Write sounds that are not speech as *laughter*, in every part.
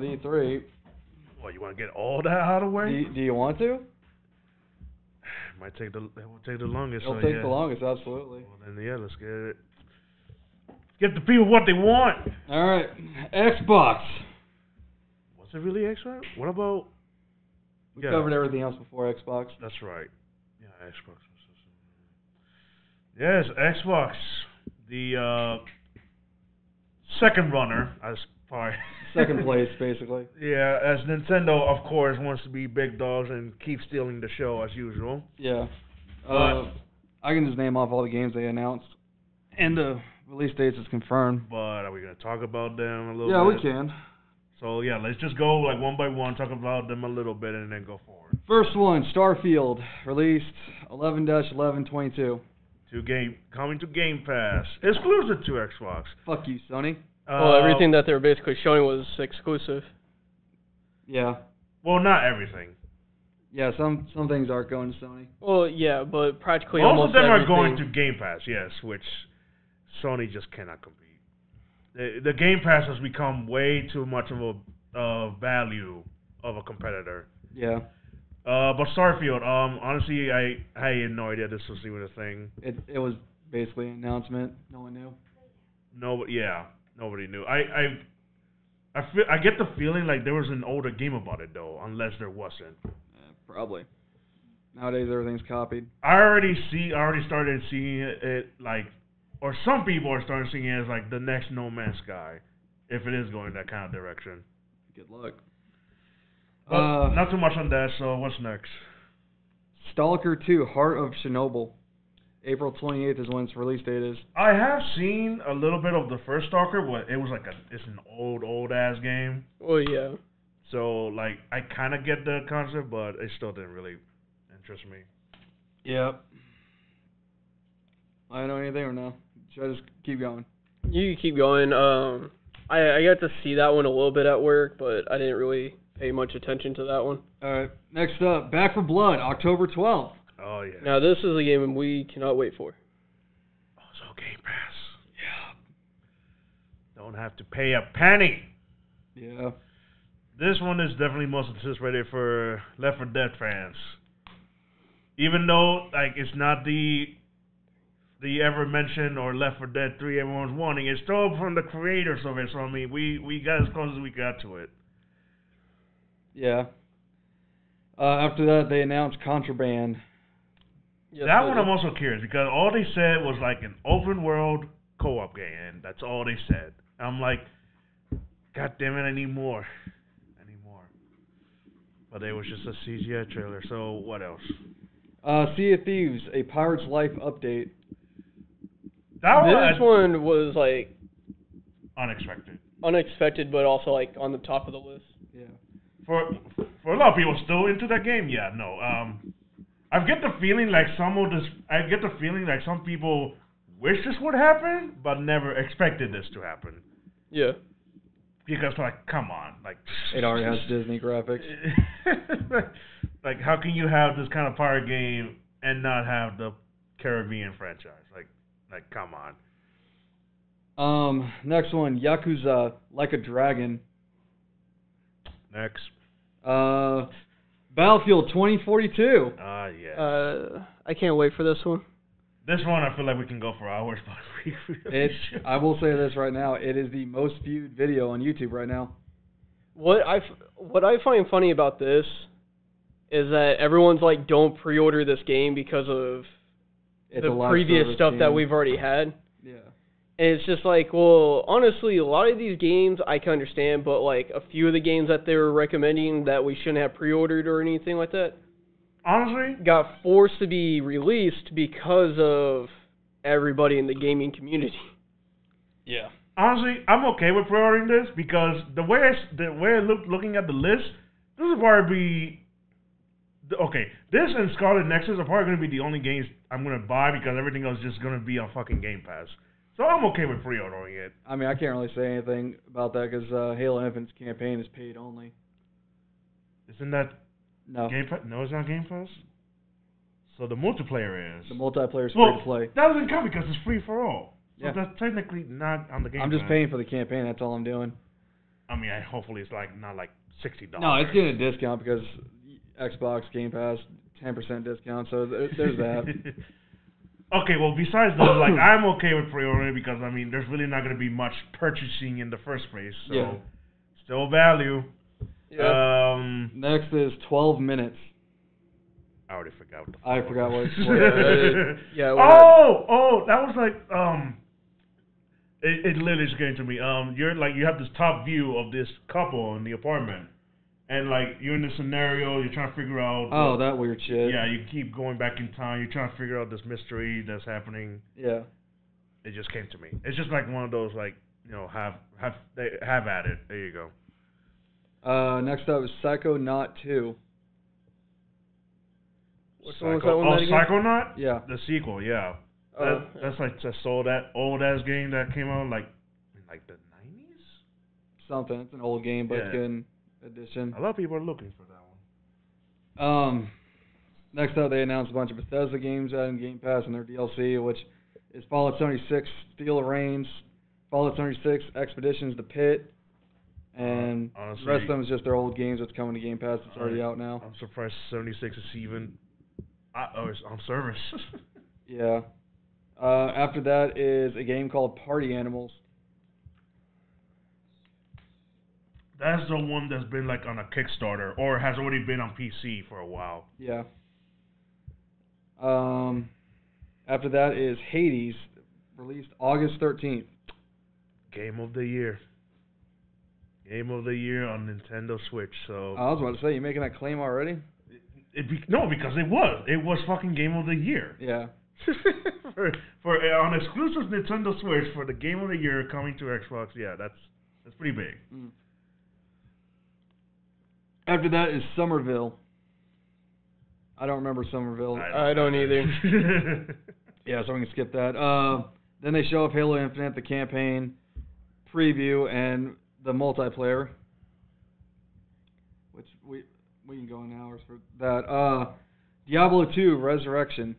with boys. Well, since we're starting with E3, Well, you want to get all that out of the do way? you, do you want to? *sighs* Might take the it will take the longest. It'll so take yeah. the longest, absolutely. Well then yeah, let's get it. Get the people what they want. All right, Xbox. Was it really Xbox? What about? We Yeah. covered everything else before Xbox. That's right. Yeah, Xbox. Yes, Xbox. The uh, second runner, as *laughs* far. Second place, basically. Yeah, as Nintendo, of course, wants to be big dogs and keep stealing the show as usual. Yeah. Uh, I can just name off all the games they announced, and the release dates is confirmed. But are we gonna talk about them a little bit? Yeah, bit? we can. So yeah, let's just go like one by one, talk about them a little bit, and then go forward. First one, Starfield, released 11-11-22. To game coming to Game Pass, exclusive to Xbox. Fuck you, Sony. Well, Uh, everything that they were basically showing was exclusive. Yeah. Well, not everything. Yeah, some some things aren't going to Sony. Well, yeah, but practically Most almost of them are going to Game Pass, yes, which Sony just cannot compete. The, the Game Pass has become way too much of a uh, value of a competitor. Yeah. Uh, but Starfield, um, honestly, I I had no idea this was even a thing. It it was basically an announcement. No one knew. No, yeah, nobody knew. I I I feel I get the feeling like there was an older game about it though, unless there wasn't. Uh, probably. Nowadays everything's copied. I already see, I already started seeing it, it like, or some people are starting seeing it as like the next No Man's Sky, if it is going that kind of direction. Good luck. But Uh, not too much on that. So what's next? Stalker 2: Heart of Chernobyl. April 28th is when its release date is. I have seen a little bit of the first Stalker, but it was like a it's an old old ass game. Well, yeah. So like I kind of get the concept, but it still didn't really interest me. Yep. I don't know anything or no? Should I just keep going? You can keep going. Um, I I got to see that one a little bit at work, but I didn't really pay much attention to that one. All right. Next up, Back 4 Blood, October 12th. Oh yeah. Now this is a game we cannot wait for. Also Game Pass. Yeah. Don't have to pay a penny. Yeah. This one is definitely most anticipated for Left 4 Dead fans. Even though like it's not the the ever mentioned or Left 4 Dead 3 everyone's wanting, it's still from the creators of it. So I mean, we we got as close as we got to it. Yeah. Uh, after that, they announced Contraband. Yes, that one do. I'm also curious because all they said was like an open world co-op game, and that's all they said. I'm like, God damn it, I need more. I need more. But it was just a CGI trailer. So what else? Uh, sea of Thieves, a Pirate's Life update. That This one one was like unexpected. unexpected, but also like on the top of the list. Yeah. For for a lot of people still into that game, yeah, no. Um, I get the feeling like some of this. I get the feeling like some people wish this would happen, but never expected this to happen. Yeah. Because like, come on, like *laughs* It already has Disney graphics. *laughs* like, how can you have this kind of pirate game and not have the Caribbean franchise? Like, like, come on. Um, next one, Yakuza, Like a Dragon. Next. Uh, Battlefield 2042. Ah, yeah. Uh, I can't wait for this one. this one, I feel like we can go for hours, *laughs* but we really It's. should. I will say this right now. It is the most viewed video on YouTube right now. What I f- what I find funny about this is that everyone's like, don't pre-order this game because of It's the previous service stuff that we've already had. Yeah. And it's just like, well, honestly, a lot of these games I can understand, but like a few of the games that they were recommending that we shouldn't have pre-ordered or anything like that Honestly, got forced to be released because of everybody in the gaming community. Yeah. honestly, I'm okay with pre-ordering this because the way I, s- the way I look looking at the list, this is probably be the- okay. This and Scarlet Nexus are probably going to be the only games I'm going to buy because everything else is just going to be on fucking Game Pass. So I'm okay with pre-ordering it. I mean, I can't really say anything about that because uh, Halo Infinite's campaign is paid only. Isn't that No. Game Pass? No, it's not Game Pass. So the multiplayer is. The multiplayer is free to play. that doesn't count because it's free for all. So Yeah. that's technically not on the game. I'm just Pass. paying for the campaign. That's all I'm doing. I mean, I, hopefully it's like not like sixty dollars. No, it's getting a discount because Xbox Game Pass, ten percent discount. So there, there's that. *laughs* okay, well, besides those, like *coughs* I'm okay with pre-ordering because I mean, there's really not going to be much purchasing in the first place. So Yeah. still value. Yeah. Um, Next is 12 minutes. I already forgot. What the I forgot what was. it's. *laughs* Yeah, *laughs* yeah, what- oh, oh, that was like um. It, it literally is getting to me. Um, you're like you have this top view of this couple in the apartment, and like you're in this scenario, you're trying to figure out. Oh, that weird shit. Yeah, you keep going back in time. You're trying to figure out this mystery that's happening. Yeah. It just came to me. It's just like one of those like you know have have they have at it. There you go. Uh, next up is Psychonaut 2. Which Psycho, one was that one oh, that? Psychonaut. Yeah. The sequel, yeah. Oh, that, that's like just sold that old ass game that came out like in like the nineties. Something. It's an old game, but it's Yeah. good in addition. A lot of people are looking for that one. Um, next up, they announced a bunch of Bethesda games in Game Pass and their DLC, which is Fallout 76, Steel Reigns, Fallout 76, Expeditions, The Pit, and Uh, honestly- the rest of them is just their old games that's coming to Game Pass. It's already out now. I'm surprised 76 is even uh, oh, it's on service. *laughs* Yeah. Uh, after that is a game called Party Animals. That's the one that's been like on a Kickstarter or has already been on PC for a while. Yeah. Um, after that is Hades, released August 13th. Game of the year. Game of the year on Nintendo Switch. So I was about to say, you making that claim already? it be, no, because it was it was fucking Game of the year. Yeah. *laughs* for for uh, on exclusive Nintendo Switch for the Game of the Year coming to Xbox. Yeah, that's that's pretty big. Mm. After that is Somerville. I don't remember Somerville. I don't either. *laughs* Yeah, so we can skip that. Uh, then they show up Halo Infinite, the campaign preview, and the multiplayer, which we we can go in hours for that. Uh, Diablo 2 Resurrection,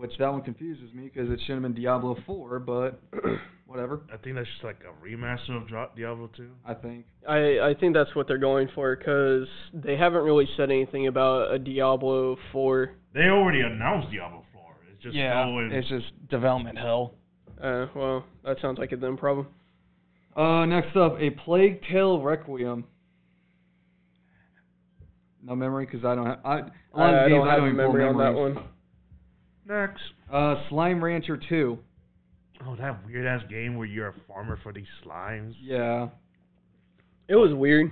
which that one confuses me because it should have been Diablo 4, but *clears throat* whatever. I think that's just like a remaster of Diablo 2. I think. I I think that's what they're going for because they haven't really said anything about a Diablo 4. They already announced Diablo 4. It's just always it's just development hell. Uh, well, that sounds like a them problem. Uh, next up, a Plague Tale Requiem. No memory because I don't have. I, a lot I, of I don't I have don't a memory on that one. Next. Uh, Slime Rancher 2. Oh, that weird ass game where you're a farmer for these slimes. Yeah. It was weird.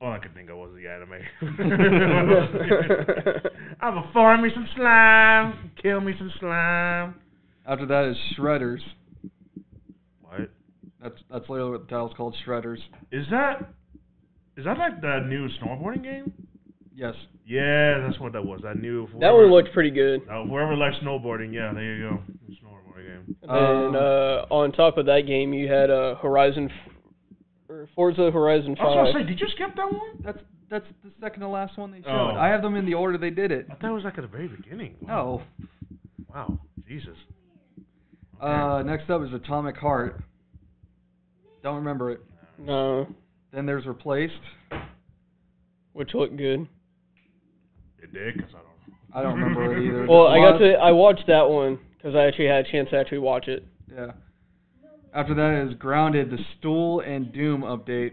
All I could think of was the anime. *laughs* *laughs* I'm a farm me some slime. Kill me some slime. After that is Shredders. What That's that's literally what the title's called. Shredders. is that? Is that like the new snowboarding game? Yes. Yeah, that's what that was. That new. That one looked pretty good. Uh, whoever likes snowboarding, yeah, there you go. Snowboarding game. And then uh, on top of that game, you had uh, Horizon, f- or Forza Horizon Five. I was gonna say, did you skip that one? That's that's the second to last one they showed. Oh. I have them in the order they did it. I thought it was like at the very beginning. No. Wow. Jesus. Uh, next up is Atomic Heart. Don't remember it. No, Then there's Replaced. which looked good. It did, cause I don't. I don't remember it either. *laughs* Well, I got to I watched that one because I actually had a chance to actually watch it. Yeah. After that is Grounded, the Shroom and Doom update,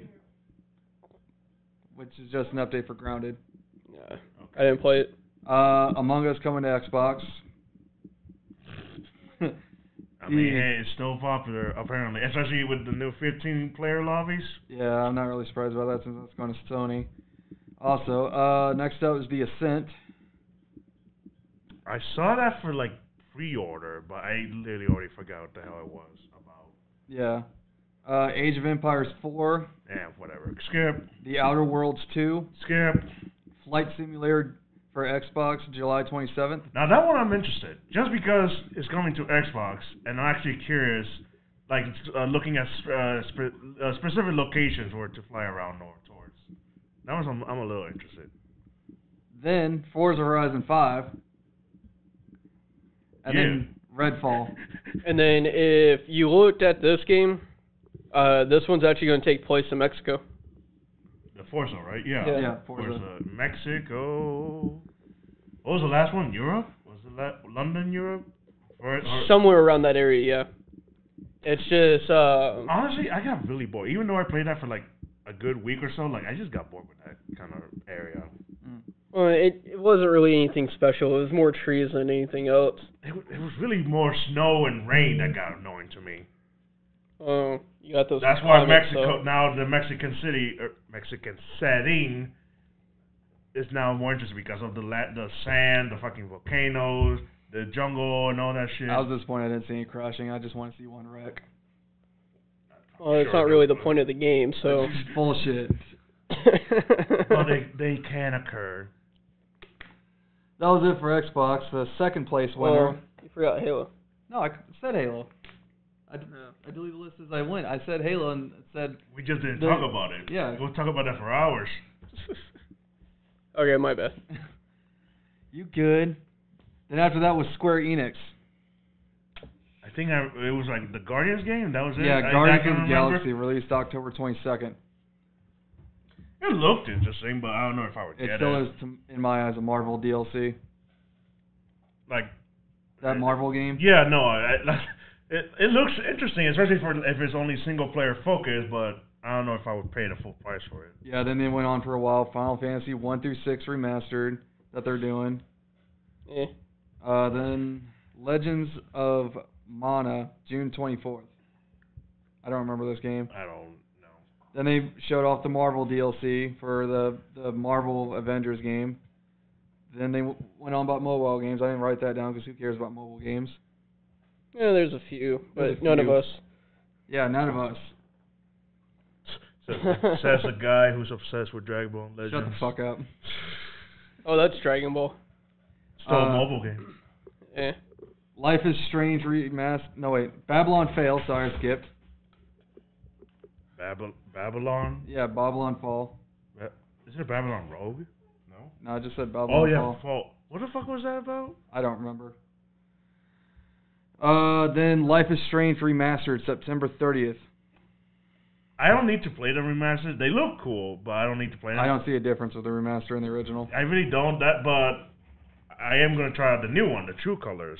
which is just an update for Grounded. Yeah, I didn't play it. Uh, Among Us coming to Xbox. *laughs* I mean, hey, it's still popular apparently, especially with the new 15 player lobbies. yeah, I'm not really surprised about that since that's going to Sony. Also, uh, next up is The Ascent. I saw that for like pre-order, but I literally already forgot what the hell it was about. Yeah. Uh, Age of Empires 4, Yeah, whatever. Skip. The Outer Worlds 2, Skip. Flight Simulator for Xbox July 27th. Now that one I'm interested, just because it's coming to Xbox, and I'm actually curious, like uh, looking at uh, sp- uh, specific locations where to fly around north. That was I'm, I'm a little interested. Then Forza Horizon 5. And Yeah. then Redfall. *laughs* And then if you looked at this game, uh, this one's actually going to take place in Mexico. The Forza, right? Yeah. Yeah. Yeah, Forza. Mexico. What was the last one? Europe? Was it la- London, Europe? Or, or- Somewhere around that area, yeah. It's just, uh, honestly, I got really bored. Even though I played that for like a good week or so, like I just got bored with that kind of area. well, it, it wasn't really anything special. It was more trees than anything else. It, wa- it was really more snow and rain that got annoying to me. Uh, you got those. That's why climates, Mexico so- now the Mexican city or Mexican setting is now more interesting because of the la- the sand, the fucking volcanoes, the jungle, and all that shit. I was disappointed I didn't see any crashing. I just want to see one wreck. Well, it's Sure not really the point of the game, so. Bullshit. *laughs* Well, they they can occur. That was it for Xbox. The second place oh, winner. well, you forgot Halo. no, I said Halo. I, d- I deleted the list as I went. I said Halo and said We just didn't The- talk about it. yeah. we'll talk about that for hours. *laughs* okay, my bad. *laughs* you good. Then after that was Square Enix. I think I, it was like the Guardians game. That was it. Yeah, I, Guardians I of the remember. Galaxy released October 22nd. It looked interesting, but I don't know if I would It get still it. is, to, in my eyes, a Marvel DLC. Like That Marvel game. Yeah, no, I, I, it it looks interesting, especially for if it's only single player focused. But I don't know if I would pay the full price for it. Yeah, then they went on for a while. Final Fantasy 1 through 6 remastered that they're doing. Eh. Uh, then Legends of Mana, June 24th. I don't remember this game. I don't know. Then they showed off the Marvel DLC for the the Marvel Avengers game. Then they w- went on about mobile games. I didn't write that down because who cares about mobile games? Yeah, there's a few, but There's a none few. of us. Yeah, none of us. Says, says the guy who's obsessed with Dragon Ball Legends. Shut the fuck up. Oh, that's Dragon Ball. Still a Uh, mobile game. Eh. Life is Strange remastered. No wait, Babylon Fail. Sorry, I skipped. Babel- Babylon. Yeah, Babylon Fall. Ba- Is it Babylon Rogue? No. No, I just said Babylon Oh yeah, Fall. Fall. What the fuck was that about? I don't remember. Uh, then Life is Strange remastered September 30th. I don't need to play the remasters. They look cool, but I don't need to play them. I don't see a difference with the remaster and the original. I really don't. That, but I am gonna try out the new one, the True Colors,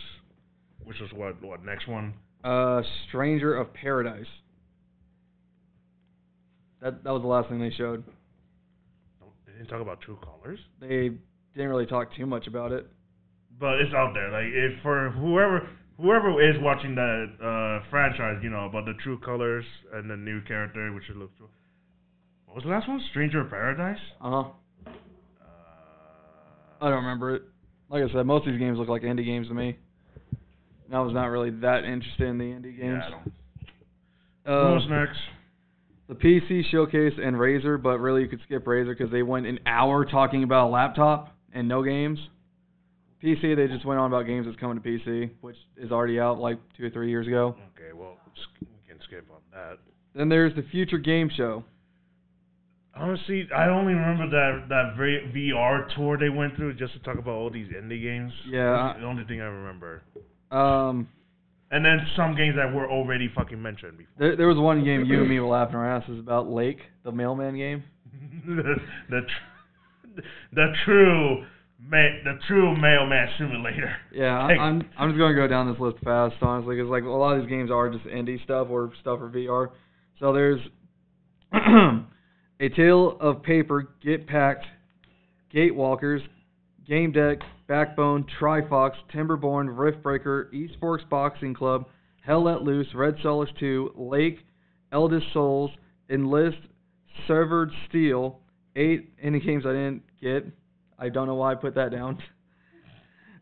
which is what what next one. Uh, Stranger of Paradise. That that was the last thing they showed. They didn't talk about True Colors, They didn't really talk too much about it. but it's out there. Like if for whoever whoever is watching that uh, franchise, you know about the True Colors and the new character, which it looks. What was the last one? Stranger of Paradise. Uh huh. Uh, I don't remember it. Like I said, most of these games look like indie games to me. And I was not really that interested in the indie games. Yeah, I don't. Uh, Who's next? the PC showcase and Razer, but really you could skip Razer because they went an hour talking about a laptop and no games. PC, they just went on about games that's coming to PC, which is already out like two or three years ago. Okay, well we can skip on that. Then there's the Future Game Show. Honestly, I only remember that that VR tour they went through just to talk about all these indie games. Yeah. That's the only thing I remember. Um, And then some games that were already fucking mentioned before. there, there was one game you and me were laughing our asses about, Lake, the mailman game. the *laughs* the, tr- the true ma- the true mailman simulator. Yeah, I, Like- I'm I'm just gonna go down this list fast, honestly, because like a lot of these games are just indie stuff or stuff for VR. So there's *clears throat* a Tale of Paper, Get Packed, Gatewalkers, Gamedec, Backbone, Trifox, Timberborn, Riftbreaker, East Forks Boxing Club, Hell Let Loose, Red Solstice 2, Lake, Eldest Souls, Enlist, Severed Steel, eight indie games I didn't get. I don't know why I put that down. *laughs*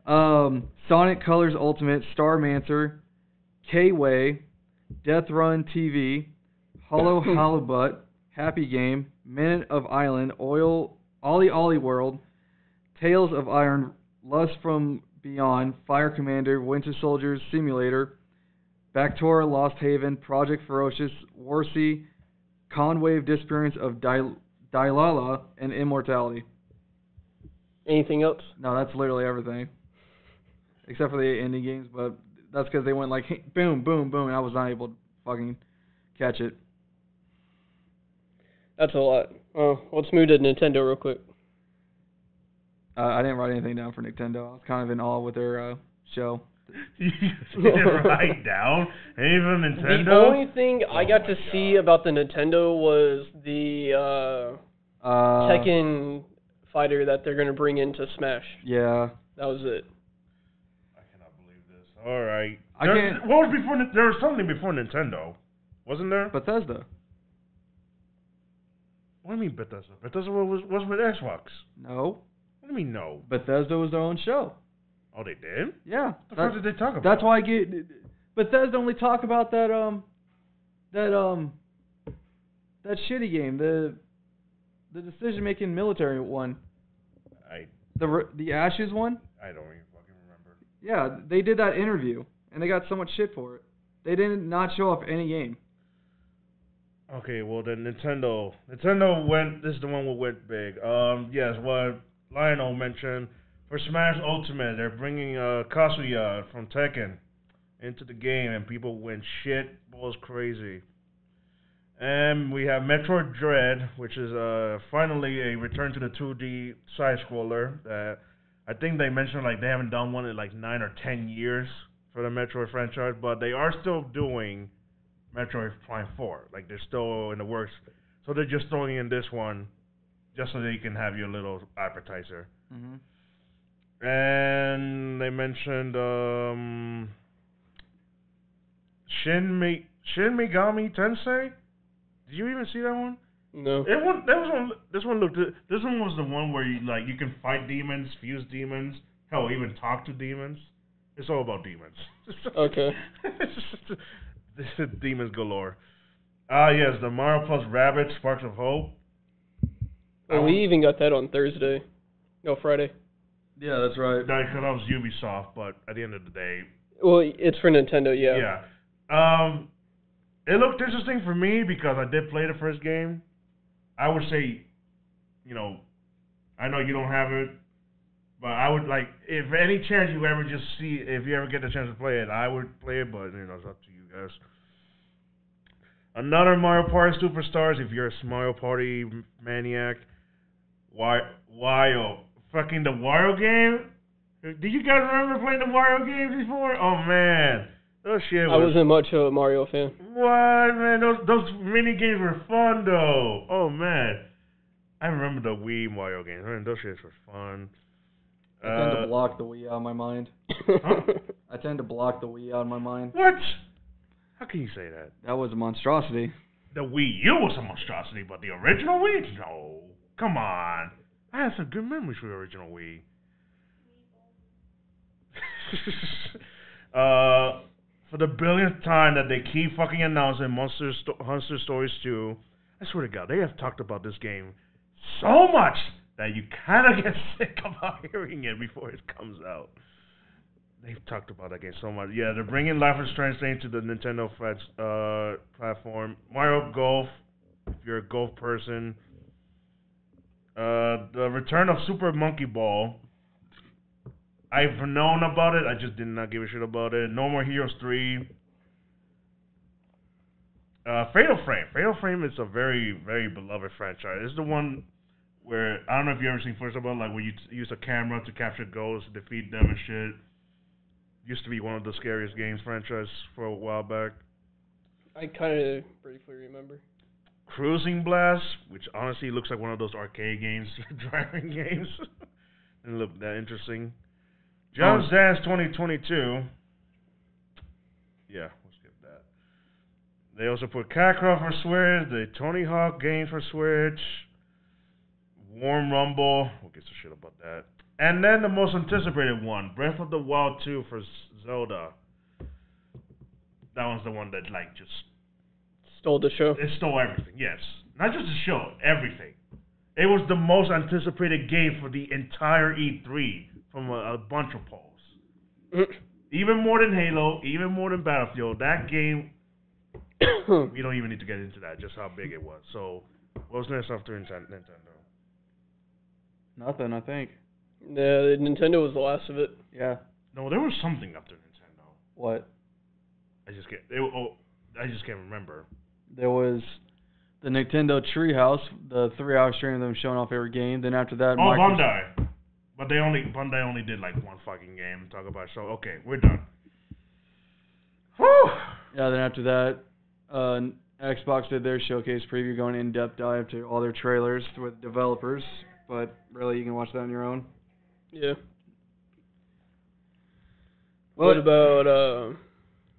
Um, Sonic Colors Ultimate, Starmancer, K-Way, Death Run TV, Hollow *laughs* Halibut, Happy Game, Minute of Island, Oil, OlliOlli World, Tales of Iron, Lust from Beyond, Fire Commander, Winter Soldiers Simulator, Batora Lost Haven, Project Ferocious, Warsea, Conwave Disappearance of Dil- and Immortality. Anything else? No, that's literally everything. Except for the indie games, but that's because they went like *laughs* boom, boom, boom, and I was not able to fucking catch it. That's a lot. Oh, let's move to Nintendo real quick. Uh, I didn't write anything down for Nintendo. I was kind of in awe with their uh, show. *laughs* you didn't write down anything from Nintendo. The only thing I Oh got to God. see about the Nintendo was the uh, Uh, Tekken fighter that they're gonna bring into Smash. Yeah. That was it. I cannot believe this. All right. I There- can't- What was before? There was something before Nintendo, wasn't there? Bethesda. what do you mean Bethesda? Bethesda was was with Xbox. No. What do mean no? Bethesda was their own show. Oh, they did. Yeah. The fuck did they talk about? that's why I get. Bethesda only talk about that um, that um, that shitty game, the the decision making military one, I the the Ashes one. I don't even fucking remember. Yeah, they did that interview and they got so much shit for it. They didn't not show off any game. Okay, well then Nintendo Nintendo went this is the one who went big. Um yes, what Lionel mentioned for Smash Ultimate, they're bringing uh Kazuya from Tekken into the game and people went shit balls crazy. And we have Metroid Dread, which is uh finally a return to the 2D side scroller that I think they mentioned like they haven't done one in like 9 or 10 years for the Metroid franchise, but they are still doing Metroid Prime 4. Like they're still in the works. So they're just throwing in this one just so that you can have your little appetizer. Mm-hmm. And they mentioned um Shin Me Shin Megami Tensei. Did you even see that one? No. It one that was one this one looked this one was the one where you like you can fight demons, fuse demons, hell even talk to demons. It's all about demons. *laughs* Okay. *laughs* this is demons galore. Ah yes, the Mario plus Rabbit Sparks of Hope. Well, we even got that on Thursday. No, Friday. Yeah, that's right. That, 'cause that was Ubisoft, but at the end of the day, Well, it's for Nintendo, yeah. yeah. Um, it looked interesting for me because I did play the first game. I would say, you know, I know you don't have it, but I would like if any chance you ever just see if you ever get the chance to play it, I would play it, but you know it's up to you guys. Another Mario Party Superstars. If you're a Mario Party maniac, why Wario fucking the Wario game? Do you guys remember playing the Wario games before? Oh man, those shit I was wasn't much of a Mario fan. what man? Those those mini games were fun though. Oh man, I remember the Wii Mario games. Man, those shits were fun. I tend Uh, to block the Wii out of my mind. *laughs* I tend to block the Wii out of my mind. what? How can you say that? That was a monstrosity. The Wii U was a monstrosity, but the original Wii? No. Come on. I have some good memories for the original Wii. *laughs* uh, for the billionth time that they keep fucking announcing Monster Sto- Monster Stories 2, I swear to God, they have talked about this game so much that you kind of *laughs* get sick about hearing it before it comes out. They've talked about that game so much. Yeah, they're bringing Life is Strange to the Nintendo uh, platform. Mario Golf, if you're a golf person. Uh, the return of Super Monkey Ball. I've known about it. I just did not give a shit about it. No More Heroes 3. Uh, Fatal Frame. Fatal Frame is a very, very beloved franchise. It's the one where I don't know if you ever seen first about like where you t- use a camera to capture ghosts, defeat them and shit. Used to be one of the scariest games franchise for a while back. I kind of briefly remember. Cruis'n Blast, which honestly looks like one of those arcade games, *laughs* driving games. *laughs* Didn't look that interesting. Just oh. Dance 2022. Yeah, we'll skip that. They also put Kakarot for Switch, the Tony Hawk games for Switch, Warm Rumble. We'll get some shit about that. And then the most anticipated one, Breath of the Wild 2 for Zelda. That one's the one that like just Stole the show. it stole everything. Yes, not just the show, everything. It was the most anticipated game for the entire E3 from a, a bunch of polls. *clears throat* Even more than Halo, even more than Battlefield. That game, *coughs* we don't even need to get into that. Just how big it was. So, what was next after Nintendo? Nothing, I think. the Nintendo was the last of it. Yeah. No, there was something after Nintendo. What? I just can't. It, oh, I just can't remember. There was the Nintendo Treehouse, the three-hour stream of them showing off every game. Then after that, Oh, Microsoft- Bandai. But they only Bandai only did like one fucking game. Talk about so okay, we're done. Whew. Yeah, then after that, uh, Xbox did their showcase preview, going in depth dive to all their trailers with developers. But really, you can watch that on your own. Yeah. Well, what about uh